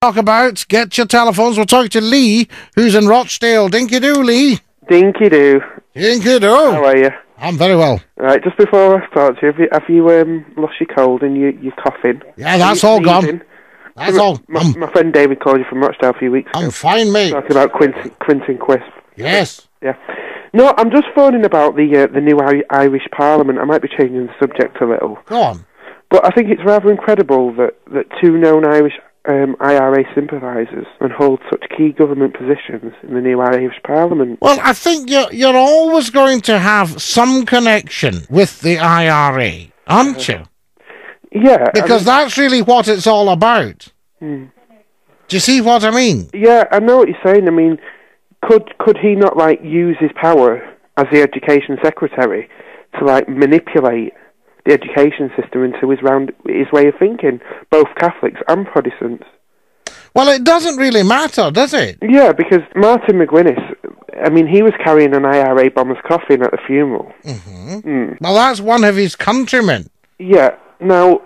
talk about. Get your telephones. We'll talk to Lee, who's in Rochdale. Dinky doo, Lee. Dinky doo. Dinky doo. How are you? I'm very well. Right, just before I start have you, have you um, lost your cold and you, you're coughing? Yeah, that's all gone. That's all. My, my friend David called you from Rochdale a few weeks ago. I'm fine, mate. Talking about Quentin, Quentin Crisp. Yes. Yeah. No, I'm just phoning about the uh, the new Irish Parliament. I might be changing the subject a little. Go on. But I think it's rather incredible that, that two known Irish um, IRA sympathisers and hold such key government positions in the new Irish Parliament. Well, I think you're, you're always going to have some connection with the IRA, aren't you? Yeah. I Because mean- that's really what it's all about. Hmm. Do you see what I mean? Yeah, I know what you're saying. I mean, could could he not like use his power as the education secretary to like manipulate the education system into his round his way of thinking, both Catholics and Protestants? Well, it doesn't really matter, does it? Yeah, because Martin McGuinness, I mean, he was carrying an IRA bomber's coffin at the funeral. Mm-hmm. Mm. Well, that's one of his countrymen. Yeah. Now,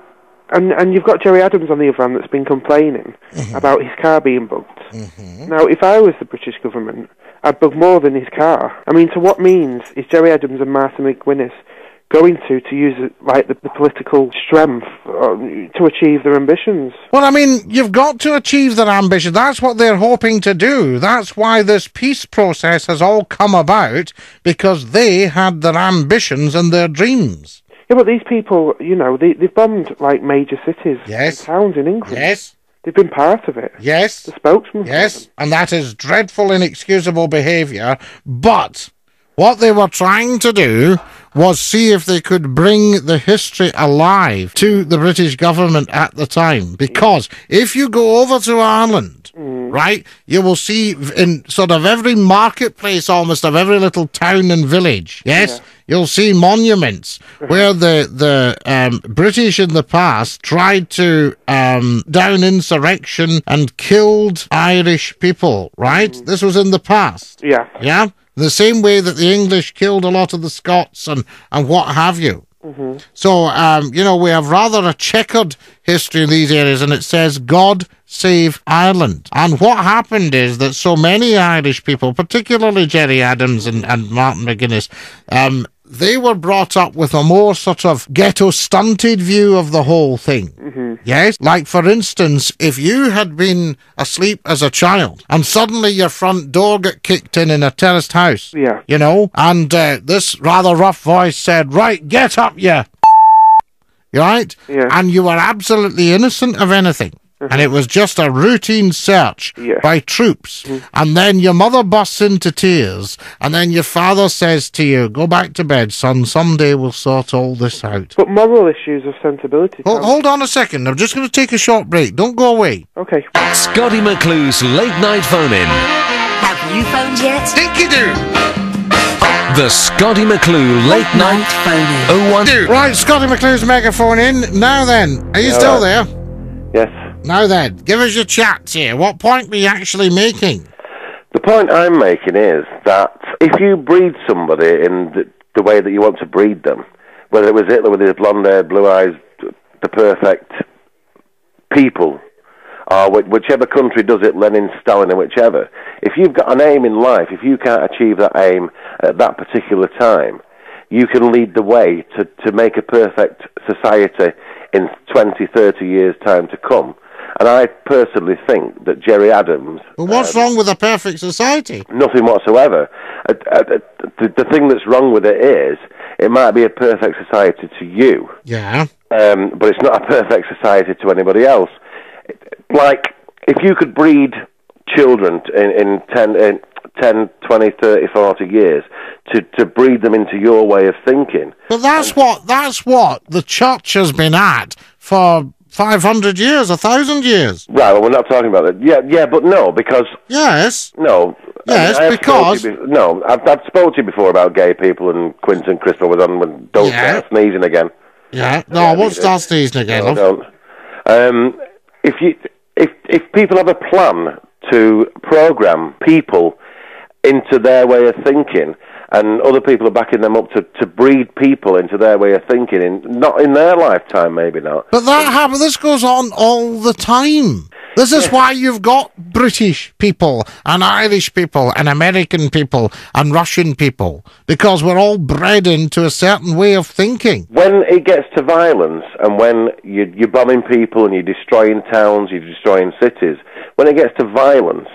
and and you've got Gerry Adams on the other hand that's been complaining mm-hmm. about his car being bugged. Mm-hmm. Now, if I was the British government, I'd bug more than his car. I mean, to what means is Gerry Adams and Martin McGuinness going to to use it, like the, the political strength uh, to achieve their ambitions? Well, I mean, you've got to achieve their ambition. That's what they're hoping to do. That's why this peace process has all come about, because they had their ambitions and their dreams. Yeah, but these people, you know, they they've bombed like major cities Yes. and towns in England. Yes. They've been part of it. Yes. The spokesman. Yes, and that is dreadful, inexcusable behaviour. But what they were trying to do was see if they could bring the history alive to the British government at the time. Because if you go over to Ireland, right, you will see in sort of every marketplace almost of every little town and village, yes, you'll see monuments where the the um, British in the past tried to um, down insurrection and killed Irish people. Right, this was in the past. Yeah. Yeah, the same way that the English killed a lot of the Scots and and what have you. hmm So, um, you know, we have rather a checkered history in these areas, and it says, God save Ireland. And what happened is that so many Irish people, particularly Gerry Adams and, and Martin McGuinness, um, they were brought up with a more sort of ghetto stunted view of the whole thing. hmm Yes, like for instance, if you had been asleep as a child and suddenly your front door got kicked in in a terraced house, Yeah. you know, and uh, this rather rough voice said, "Right, get up, you." Right? Yeah. And you were absolutely innocent of anything. And it was just a routine search Yeah. by troops. Mm-hmm. And then your mother busts into tears. And then your father says to you, Go back to bed, son. Someday we'll sort all this out. But moral issues of sensibility. Hold, can't- hold on a second. I'm just going to take a short break. Don't go away. Okay. Scottie McClue's late night phone in. Have you phoned yet? Dinky doo. The Scottie McClue late night phone in. 01. Right, Scottie McClue's megaphone in. Now then, are you Yeah, still right. there? Yes. Now then, give us your chat here. What point were you actually making? The point I'm making is that if you breed somebody in the, the way that you want to breed them, whether it was Hitler with his blonde hair, blue eyes, the perfect people, or whichever country does it, Lenin, Stalin, and whichever, if you've got an aim in life, if you can't achieve that aim at that particular time, you can lead the way to, to make a perfect society in 20, 30 years' time to come. And I personally think that Gerry Adams But what's wrong with a perfect society? nothing whatsoever. Uh, uh, uh, the, the thing that's wrong with it is, it might be a perfect society to you, Yeah. um, but it's not a perfect society to anybody else. Like, if you could breed children in, in 10, in 10, 20, 30, 40 years to, to breed them into your way of thinking, But that's what that's what the church has been at for five hundred years, a thousand years. right, well, we're not talking about that. Yeah, yeah, but no, because Yes. No. Yes, I because- spoken to you be- no, I've, I've spoken to you before about gay people and Quentin Crispo was on when don't Yeah. start sneezing again. Yeah. No, Yeah, I won't start sneezing again, No, don't. Um, if you if if people have a plan to program people into their way of thinking, and other people are backing them up to, to breed people into their way of thinking, in not in their lifetime, maybe not. But that happens. This goes on all the time. This is why you've got British people and Irish people and American people and Russian people because we're all bred into a certain way of thinking. When it gets to violence and when you, you're bombing people and you're destroying towns, you're destroying cities, when it gets to violence,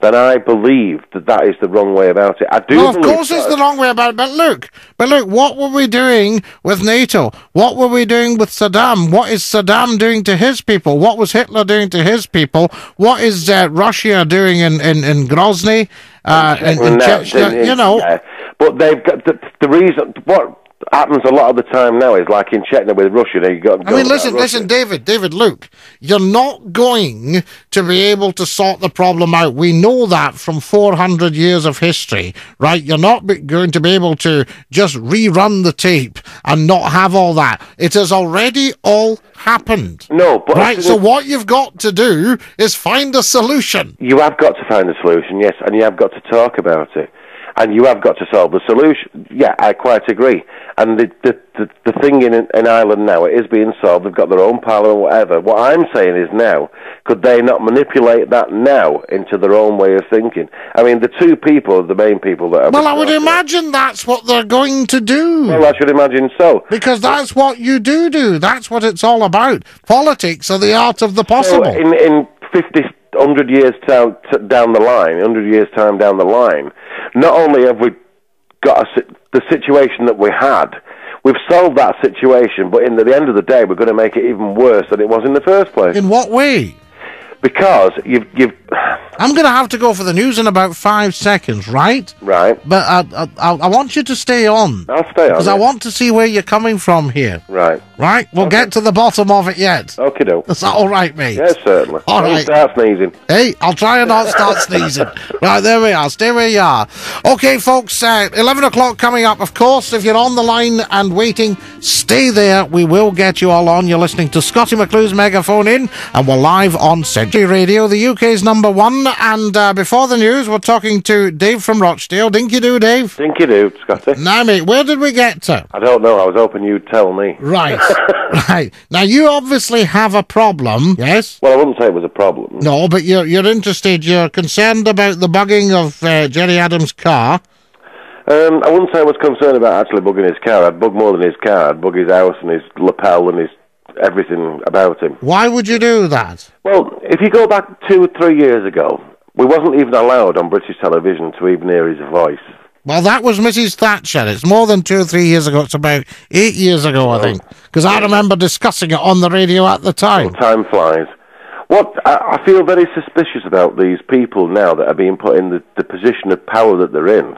then I believe that that is the wrong way about it. I do. Well, of course, it's the wrong way about it. But look, but look, what were we doing with NATO? What were we doing with Saddam? What is Saddam doing to his people? What was Hitler doing to his people? What is uh, Russia doing in in, in Grozny? Uh, in, in Now, Chechnya? then, You know, yeah. But they've got the, the reason. What happens a lot of the time now is like in Chechnya with Russia. They got. I mean, listen, listen, David, David, look, you're not going to be able to sort the problem out. We know that from 400 years of history, right? You're not going to be able to just rerun the tape and not have all that. It has already all happened. No, but Right, so what you've got to do is find a solution. you have got to find a solution, yes, and you have got to talk about it, and you have got to solve the solution. Yeah, I quite agree. And the the the, the thing in in Ireland now it is being solved. They've got their own parliament, whatever. What I'm saying is now, could they not manipulate that now into their own way of thinking? I mean, the two people, the main people that. Are Well, I would imagine that's what they're going to do. Well, I should imagine so. Because that's what you do do. That's what it's all about. Politics are the art of the possible. So in in 50, 100 years down t- down the line, 100 years time down the line, not only have we got a, the situation that we had, we've solved that situation, but in the, the end of the day, we're going to make it even worse than it was in the first place. In what way? Because you've you've I'm going to have to go for the news in about five seconds, right? right. But I, I, I I want you to stay on. I'll stay on. Because I want to see where you're coming from here. Right. Right? We'll get to the bottom of it yet. Okay, doke. Is that all right, mate? Yes, certainly. All Don't right. Start sneezing. Hey, I'll try and not start sneezing. Right, there we are. Stay where you are. Okay, folks, uh, 11 o'clock coming up. Of course, if you're on the line and waiting, stay there. We will get you all on. You're listening to Scottie McClue's Megaphone In, and we're live on Century Radio, the UK's number one. And uh, before the news, we're talking to Dave from Rochdale. Dinky do, Dave. Think you do, Scottie. Now, mate, where did we get to? I don't know. I was hoping you'd tell me. Right, right. Now, you obviously have a problem, yes? Well, I wouldn't say it was a problem. No, but you're you're interested. You're concerned about the bugging of uh, Gerry Adams' car. Um, I wouldn't say I was concerned about actually bugging his car. I'd bug more than his car. I'd bug his house and his lapel and his everything about him. Why would you do that? Well, if you go back two or three years ago, we wasn't even allowed on British television to even hear his voice. Well, that was Mrs. Thatcher. It's more than two or three years ago. It's about eight years ago, I think, because I remember discussing it on the radio at the time. Time flies. What I, I feel very suspicious about these people now that are being put in the, the position of power that they're in.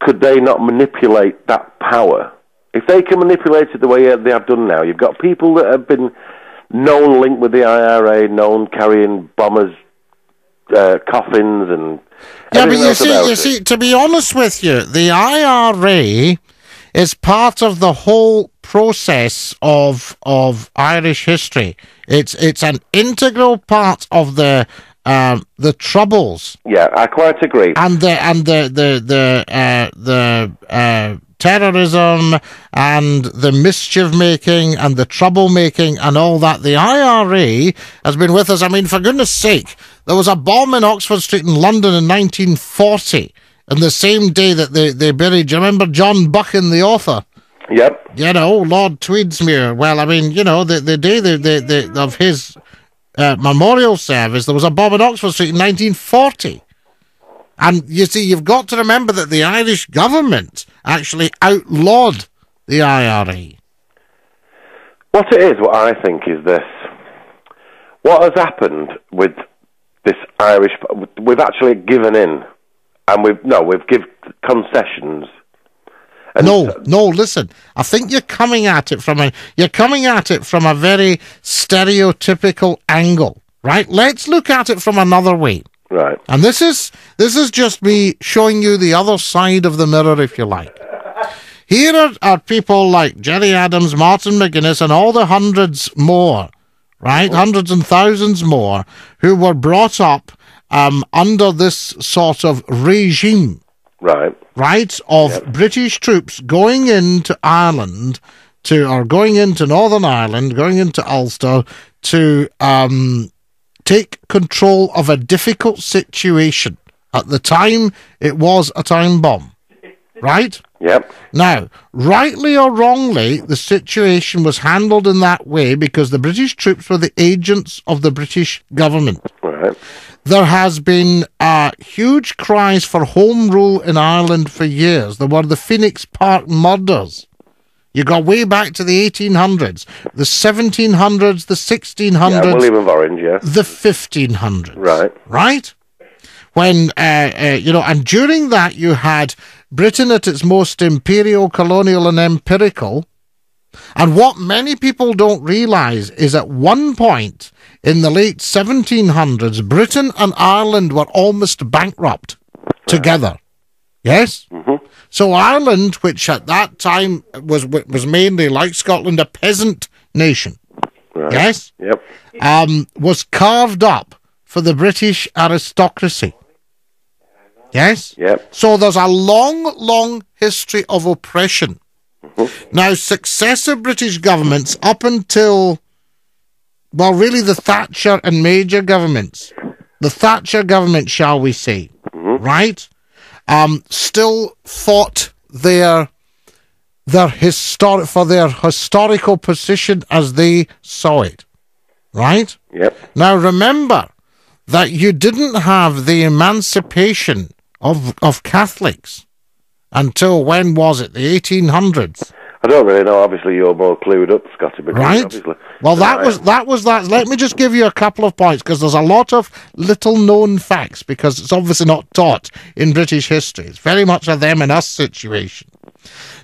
Could they not manipulate that power? If they can manipulate it the way they have done now, you've got people that have been known linked with the IRA, known carrying bombers, uh, coffins, and Yeah, but you see, you it. see, to be honest with you, the IRA is part of the whole process of of Irish history. It's it's an integral part of the um, the troubles Yeah, I quite agree. and the and the the the uh, the uh, terrorism and the mischief making and the troublemaking and all that. The IRA has been with us. I mean, for goodness sake, there was a bomb in Oxford Street in London in 1940. And the same day that they, they buried, do you remember John Buchan, the author? Yep. you know, Lord Tweedsmuir. Well, I mean, you know, the the day the, the, the of his uh, memorial service, there was a bomb in Oxford Street in 1940. And you see, you've got to remember that the Irish government actually outlawed the IRA. What it is, what I think is this. What has happened with this Irish, we've actually given in, and we've, no, we've given concessions. And No, no, listen. I think you're coming at it from a you're coming at it from a very stereotypical angle, right? Let's look at it from another way. Right. And this is this is just me showing you the other side of the mirror, if you like. Here are, are people like Gerry Adams, Martin McGuinness, and all the hundreds more, right? Hundreds and thousands more who were brought up um, under this sort of regime Right. right, of British troops going into Ireland to, or going into Northern Ireland, going into Ulster to um, take control of a difficult situation. At the time, it was a time bomb, right? Yep. Now, rightly or wrongly, the situation was handled in that way because the British troops were the agents of the British government. Right. There has been uh, huge cries for home rule in Ireland for years. There were the Phoenix Park murders. You go way back to the 1800s, the 1700s, the 1600s, Yeah, William of Orange, yeah. the 1500s. Right. Right? When, uh, uh, you know, and during that you had Britain at its most imperial, colonial, and empirical. And what many people don't realize is at one point in the late 1700s, Britain and Ireland were almost bankrupt together. Yes? Mm-hmm. So Ireland, which at that time was was mainly like Scotland, a peasant nation, Right. yes, Yep. um, was carved up for the British aristocracy. Yes? Yep. So there's a long, long history of oppression. Mm-hmm. Now, successive British governments, up until, well, really the Thatcher and Major governments, the Thatcher government, shall we say, mm-hmm. right, um, still fought their their historic for their historical position as they saw it, right? Yep. Now remember that you didn't have the emancipation of of Catholics until when was it? The 1800s, I don't really know. Obviously, you're more clued up, Scottie. McGee, right? Obviously. Well, that Right. was that was that. Let me just give you a couple of points because there's a lot of little known facts because it's obviously not taught in British history. It's very much a them and us situation.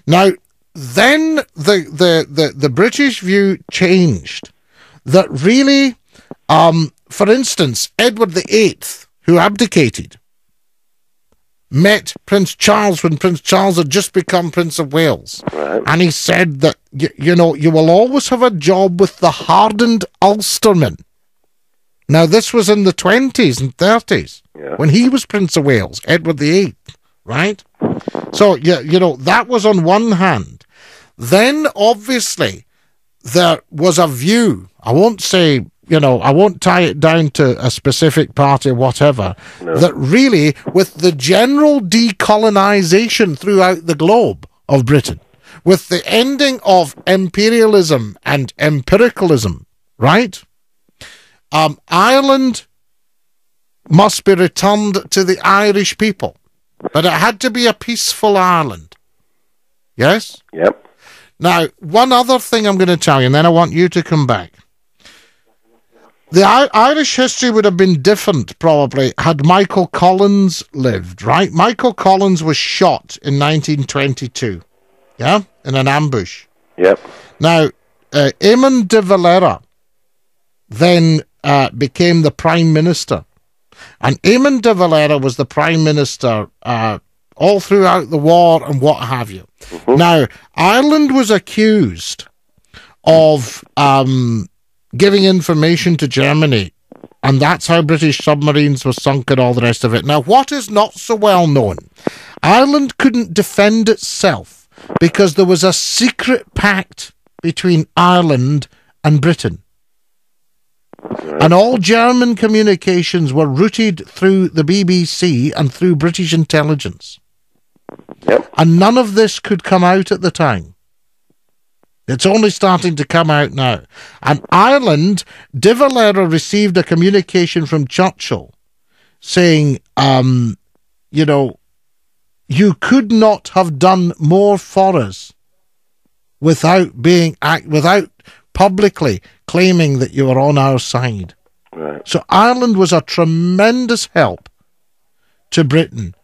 Now, then the the the, the British view changed. That really, um, for instance, Edward the Eighth, who abdicated, met Prince Charles when Prince Charles had just become Prince of Wales. Right. And he said that, you, you know, you will always have a job with the hardened Ulstermen. Now, this was in the 20s and 30s Yeah. when he was Prince of Wales, Edward VIII, right? So, you, you know, that was on one hand. Then, obviously, there was a view. I won't say, you know, I won't tie it down to a specific party, whatever, that really, with the general decolonization throughout the globe of Britain, with the ending of imperialism and empiricalism, right? Um, Ireland must be returned to the Irish people, but it had to be a peaceful Ireland. Yes? Yep. Now, one other thing I'm going to tell you, and then I want you to come back. The I- Irish history would have been different, probably, had Michael Collins lived, right? Michael Collins was shot in 1922, yeah, in an ambush. Yep. Now, uh, Eamon de Valera then uh, became the Prime Minister. And Eamon de Valera was the Prime Minister uh, all throughout the war and what have you. Now, Ireland was accused of um, giving information to Germany. And that's how British submarines were sunk and all the rest of it. Now, what is not so well known? Ireland couldn't defend itself because there was a secret pact between Ireland and Britain. And all German communications were routed through the BBC and through British intelligence. Yep. And none of this could come out at the time. It's only starting to come out now. And Ireland, De Valera received a communication from Churchill saying, um, you know, you could not have done more for us without being act without publicly claiming that you were on our side. Right. So Ireland was a tremendous help to Britain.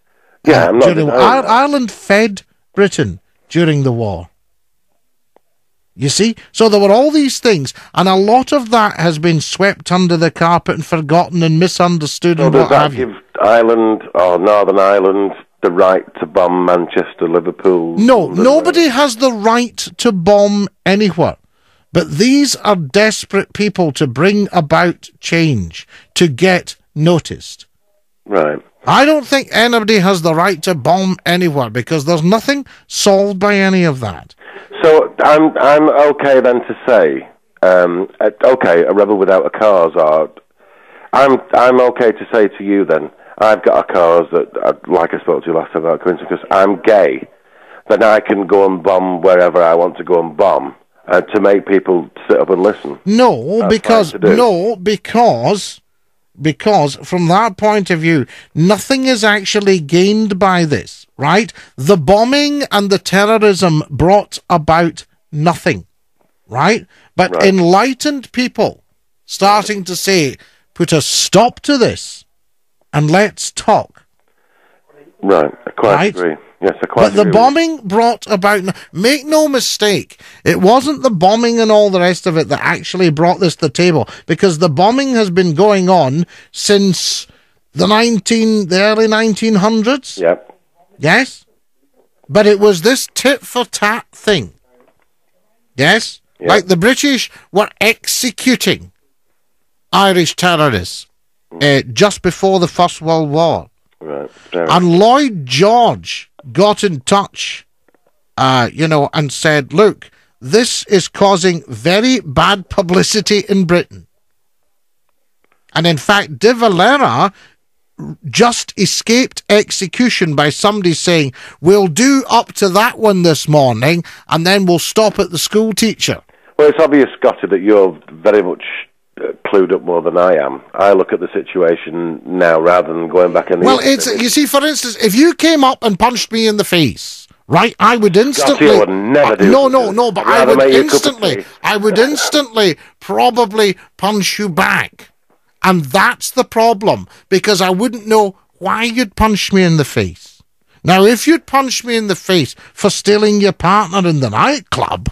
Yeah, I'm not during, denying Ir- that. Ireland fed Britain during the war. You see? So there were all these things, and a lot of that has been swept under the carpet and forgotten and misunderstood So and what have you. give Ireland or Northern Ireland the right to bomb Manchester, Liverpool? No, nobody has the right to bomb anywhere. But these are desperate people to bring about change, to get noticed. Right. I don't think anybody has the right to bomb anywhere because there's nothing solved by any of that. So I'm I'm okay then to say, um, okay, a rebel without a cause, I'm I'm okay to say to you then. I've got a cause that, uh, like I spoke to you last time about coincidence, because I'm gay. Then I can go and bomb wherever I want to go and bomb, uh, to make people sit up and listen. No, That's because fine to do. no, because because from that point of view, nothing is actually gained by this, right? The bombing and the terrorism brought about nothing, right? But Right. enlightened people starting to say, put a stop to this and let's talk. Right, I quite Right. agree. Yes, But the bombing brought about. Make no mistake, it wasn't the bombing and all the rest of it that actually brought this to the table, because the bombing has been going on since the nineteen, the early nineteen hundreds. Yep. Yes, but it was this tit for tat thing. Yes, Yeah. like the British were executing Irish terrorists uh, just before the First World War. Right. And Lloyd George got in touch, uh, you know, and said, look, this is causing very bad publicity in Britain. And in fact, De Valera just escaped execution by somebody saying, we'll do up to that one this morning, and then we'll stop at the school teacher. Well, it's obvious, Scottie, that you're very much clued up more than I am. I look at the situation now rather than going back in the. Well, it's you see, for instance, if you came up and punched me in the face, right, I would instantly. I would never do no, no, no, but I would make you a cup of instantly. I would instantly probably punch you back, and that's the problem because I wouldn't know why you'd punch me in the face. Now, if you'd punch me in the face for stealing your partner in the nightclub,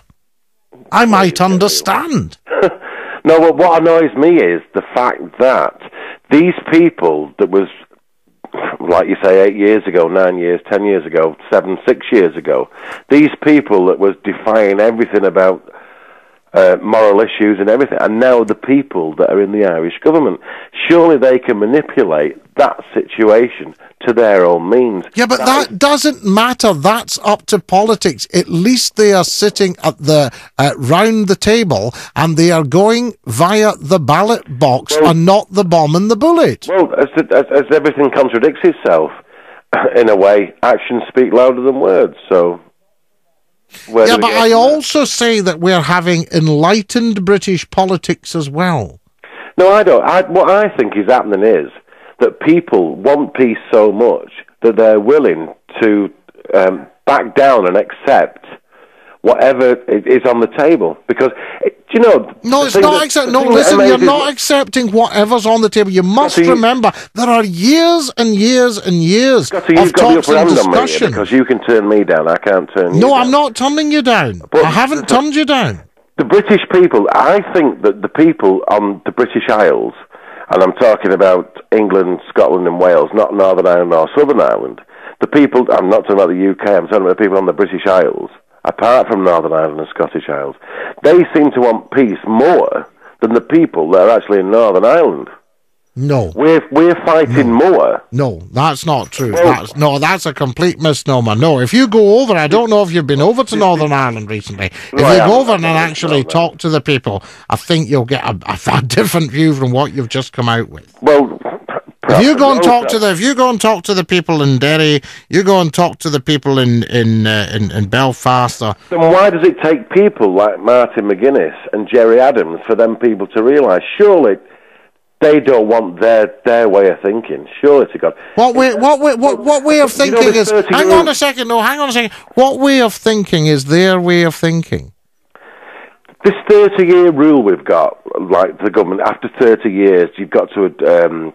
I might understand. No, but what annoys me is the fact that these people that was, like you say, eight years ago, nine years, ten years ago, seven, six years ago, these people that was defying everything about uh, moral issues and everything, and now the people that are in the Irish government, surely they can manipulate that situation to their own means. Yeah, but that doesn't matter. That's up to politics. At least they are sitting at the uh, round the table and they are going via the ballot box Well- and not the bomb and the bullet. Well, as, as, as everything contradicts itself, in a way, actions speak louder than words. So, where yeah, but I also say that we're having enlightened British politics as well. No, I don't. I, what I think is happening is that people want peace so much that they're willing to um, back down and accept whatever is on the table. Because, do you know? No, it's not that- accept. No, listen, you're not accepting whatever's on the table. You must you- remember there are years and years and years Scottie, of you've got talks and discussion. because you can turn me down. I can't turn you No. I'm not turning you down. But- I haven't turned you down. the British people, I think that the people on the British Isles, and I'm talking about England, Scotland, and Wales, not Northern Ireland or Southern Ireland. The people, I'm not talking about the UK, I'm talking about the people on the British Isles, apart from Northern Ireland and Scottish Isles. They seem to want peace more than the people that are actually in Northern Ireland. No. We're, we're fighting more. No, that's not true. Well- that's no, that's a complete misnomer. No, if you go over, I don't know if you've been over to Northern Ireland recently. If No, you go over and actually No, no. talk to the people, I think you'll get a, a far different view from what you've just come out with. Well, If you go and talk to the, if you go and talk to the people in Derry, you go and talk to the people in in uh, in, in Belfast, or Then why does it take people like Martin McGuinness and Gerry Adams for them people to realise? Surely they don't want their their way of thinking. Surely to God. what way, what way, what, what way of You know thinking is? Hang on a second. No, hang on a second. What way of thinking is their way of thinking? This 30 year rule we've got, like the government, after 30 years, you've got to um,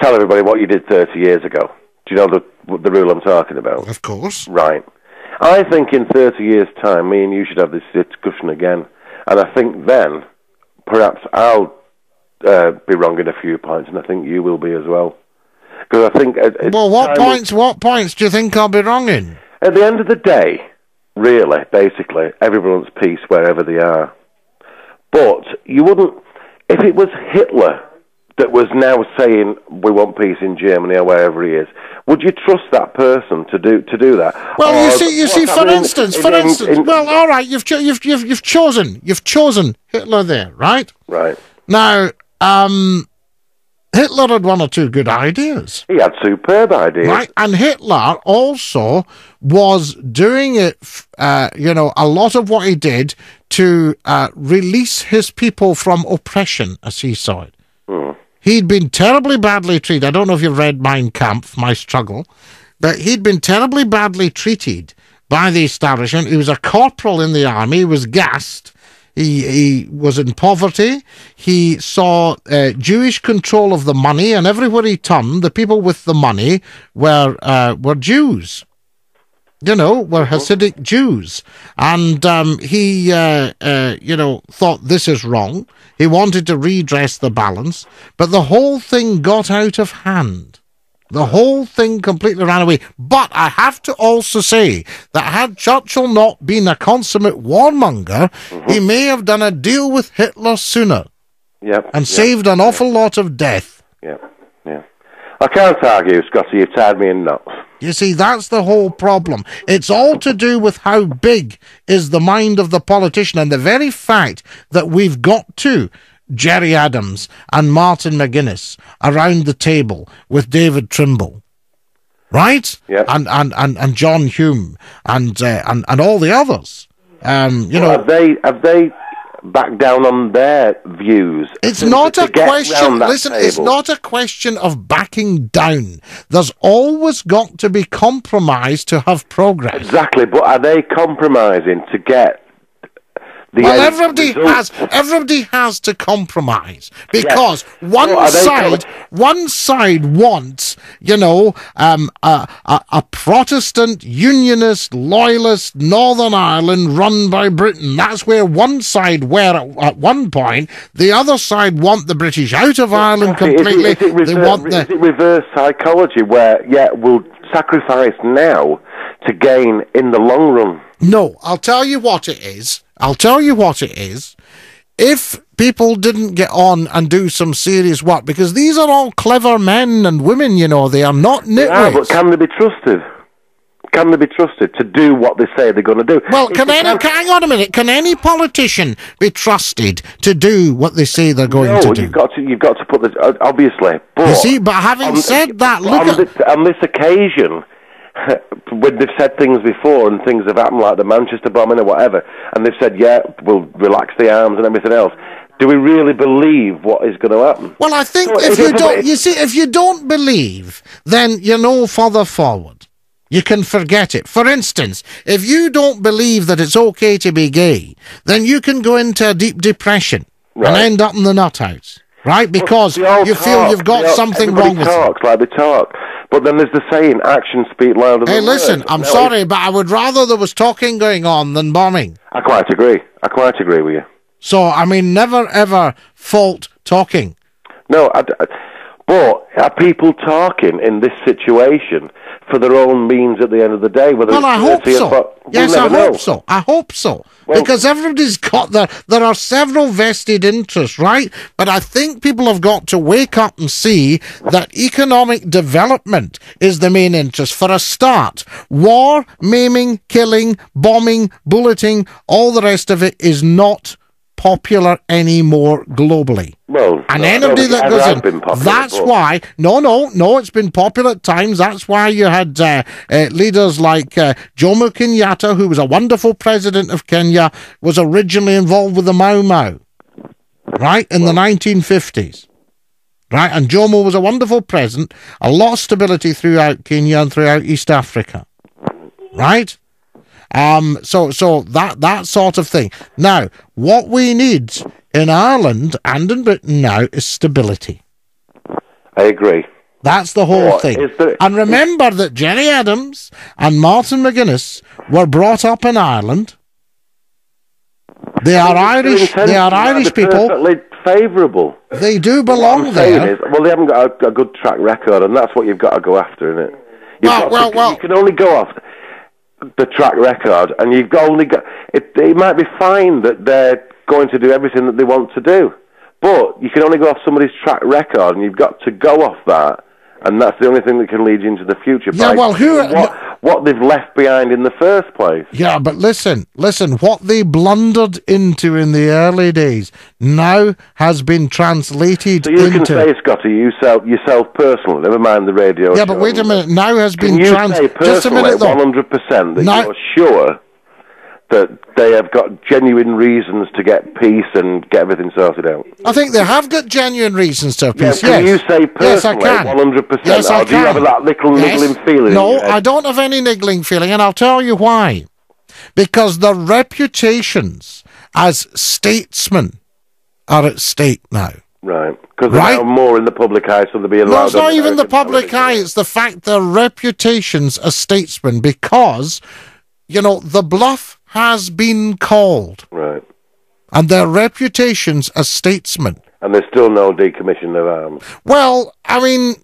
tell everybody what you did 30 years ago. Do you know the, the rule I'm talking about? Of course. Right. I think in 30 years' time, me and you should have this discussion again. And I think then, perhaps I'll uh, be wrong in a few points, and I think you will be as well. Because I think. At, at Well, what points? What points do you think I'll be wrong in? At the end of the day, really, basically, everyone wants peace wherever they are. But you wouldn't. If it was Hitler that was now saying we want peace in Germany or wherever he is, would you trust that person to do to do that? Well, you see, you see. For instance, in- for in- instance. in- well, all right. You've cho- you've you've you've chosen you've chosen Hitler there, right? right. Now, um, Hitler had one or two good ideas. He had superb ideas. Right, and Hitler also was doing it, f- uh, you know, a lot of what he did to uh, release his people from oppression, as he saw it. He'd been terribly badly treated. I don't know if you've read Mein Kampf, My Struggle, but he'd been terribly badly treated by the establishment. He was a corporal in the army. He was gassed. He, he was in poverty. He saw uh, Jewish control of the money, and everywhere he turned, the people with the money were uh, were Jews. You know, were Hasidic Jews, and um, he, uh, uh, you know, thought this is wrong. He wanted to redress the balance, but the whole thing got out of hand. The whole thing completely ran away. But I have to also say that had Churchill not been a consummate warmonger, he may have done a deal with Hitler sooner Yep. and yep, saved an awful lot of death. Yeah, yeah. I can't argue, Scottie. You've tied me in knots. You see, that's the whole problem. It's all to do with how big is the mind of the politician and the very fact that we've got to Gerry Adams and Martin McGuinness around the table with David Trimble. Right? Yeah. And, and, and, and John Hume and, uh, and, and all the others. Um, you know, have they have they backed down on their views? It's not a question. Listen, it's not a question of backing down. There's always got to be compromise to have progress. exactly. But are they compromising to get the Well, end everybody result? has everybody has to compromise because one Well, they side one side wants you know um, a, a, a Protestant Unionist loyalist Northern Ireland run by Britain. That's where one side were at, at one point. The other side want the British out of Ireland completely. Is it, they reverse, want is it reverse psychology where yeah we'll sacrifice now to gain in the long run? No, I'll tell you what it is. I'll tell you what it is. If people didn't get on and do some serious work, because these are all clever men and women, you know, they are not Yeah, but can they be trusted? Can they be trusted to do what they say they're going to do? well, can any, can't- hang on a minute, can any politician be trusted to do what they say they're going no, to do? you've got to you've got to put this uh, obviously. But You see, but having said that, look on, at this, on this occasion, when they've said things before and things have happened like the Manchester bombing or whatever, and they've said, "Yeah, we'll relax the arms and everything else." Do we really believe what is going to happen? Well, I think So if you don't, you see, if you don't believe, then you're no further forward. You can forget it. For instance, if you don't believe that it's okay to be gay, then you can go into a deep depression and end up in the nut house, right? Because you feel you've got all- something wrong with you. like they talk, but then there's the saying, "Actions speak louder Hey, than listen, words." Hey, listen, I'm No, sorry, but I would rather there was talking going on than bombing. I quite agree. I quite agree with you. So, I mean, never ever fault talking. No, I, I- but are people talking in this situation for their own means at the end of the day? Whether Well, I it's hope so. we'll Yes, I never know. hope so. I hope so. Well- because everybody's got their, there are several vested interests, right? But I think people have got to wake up and see that economic development is the main interest. For a start, war, maiming, killing, bombing, bulleting, all the rest of it is not popular anymore globally. Well, And no, I don't anybody that it ever goes in, that's but- why. No, no, no. It's been popular at times. That's why you had uh, uh, leaders like uh, Jomo Kenyatta, who was a wonderful president of Kenya, was originally involved with the Mau Mau, right in the 1950s. Right, and Jomo was a wonderful president, a lot of stability throughout Kenya and throughout East Africa. Right? Um, so, so that that sort of thing. Now, what we need in Ireland and in Britain now is stability. I agree. That's the whole What, thing. there- and remember that Gerry Adams and Martin McGuinness were brought up in Ireland. They are Irish. They are Irish people. Favourable. They do belong there. is, well, they haven't got a, a good track record, and that's what you've got to go after, isn't it? You've Well, well, to, well- You can only go off the track record, and you've only got. It, it might be fine that they're going to do everything that they want to do, but you can only go off somebody's track record, and you've got to go off that and that's the only thing that can lead you into the future. Yeah, well, who- what, what they've left behind in the first place. Yeah, but listen, listen, what they blundered into in the early days now has been translated So you into. can say, Scottie, you self, yourself personally, never mind the radio. yeah, but wait a minute. Now has Can been you trans. say Just a minute, though. 100% that No. you're sure that they have got genuine reasons to get peace and get everything sorted out? I think they have got genuine reasons to have Yeah, peace. can yes. you say yes, I personally, can. 100%, Yes, I do you have that little Yes. niggling feeling No. I don't have any niggling feeling, and I'll tell you why. Because the reputations as statesmen are at stake now. Right, because they're now more in the public eye, so they'll be allowed. No, it's not even the public eye, it's the fact their reputations as statesmen because, you know, the bluff has been called Right, and their reputations as statesmen. and there's still no decommission of arms. Well, I mean,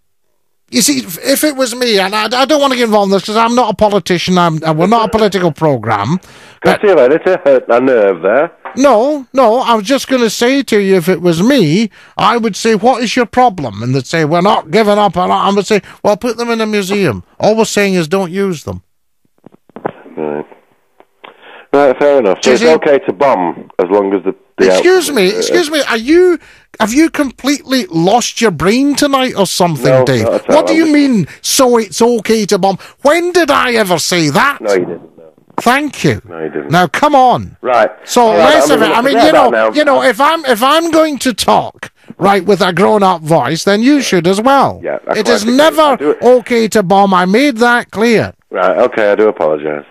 you see, if- it was me, and I, I don't want to get involved in this because I'm not a politician, I'm, uh, we're not a political program. Got your editor hurt a nerve there. No, no, I was just going to say to you, if it was me, I would say, what is your problem? And they'd say, we're not giving up. And I would say, well, put them in a museum. All we're saying is don't use them. Fair enough. So it's okay to bomb as long as the. the excuse out- me, uh, excuse me, are you, have you completely lost your brain tonight or something, No, Dave? all. What do you mean, so it's okay to bomb? When did I ever say that? No, you didn't. No, Thank you. no you didn't. Now, come on. Right. So right, less I'm of it. I mean, you know, now. you know, if I'm if I'm going to talk right with a grown-up voice, then you should as well. Yeah, I it is. I never it. okay to bomb. I made that clear. Right. Okay, I do apologise.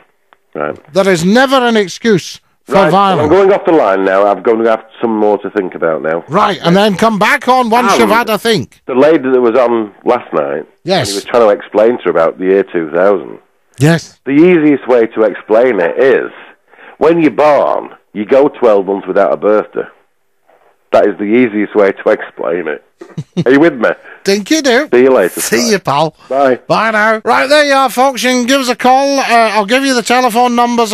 Right. There is never an excuse for Right. well, I'm going off the line now. I'm going to have some more to think about now. Right, and then come back on once you've had a think. The lady that was on last night. Yes. He was trying to explain to her about the year 2000. Yes. The easiest way to explain it is when you're born, you go 12 months without a birthday. That is the easiest way to explain it. Are you with me? Think you do. See you later. See you, pal. Bye. Bye now. Right, there you are, folks. You can give us a call. Uh, I'll give you the telephone numbers.